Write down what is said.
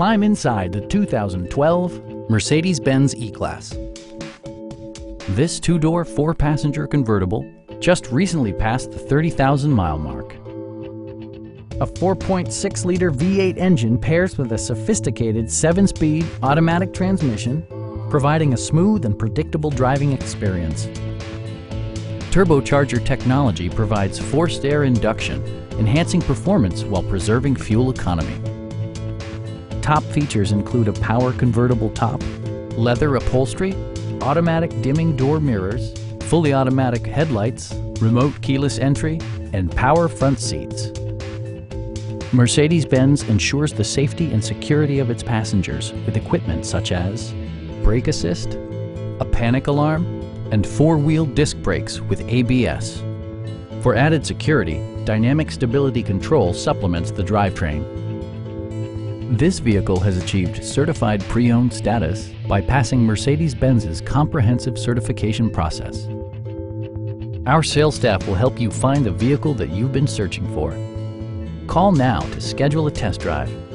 Climb inside the 2012 Mercedes-Benz E-Class. This two-door, four-passenger convertible just recently passed the 30,000 mile mark. A 4.6-liter V8 engine pairs with a sophisticated 7-speed automatic transmission, providing a smooth and predictable driving experience. Turbocharger technology provides forced air induction, enhancing performance while preserving fuel economy. Top features include a power convertible top, leather upholstery, automatic dimming door mirrors, fully automatic headlights, remote keyless entry, and power front seats. Mercedes-Benz ensures the safety and security of its passengers with equipment such as brake assist, a panic alarm, and four-wheel disc brakes with ABS. For added security, Dynamic Stability Control supplements the drivetrain. This vehicle has achieved certified pre-owned status by passing Mercedes-Benz's comprehensive certification process. Our sales staff will help you find the vehicle that you've been searching for. Call now to schedule a test drive.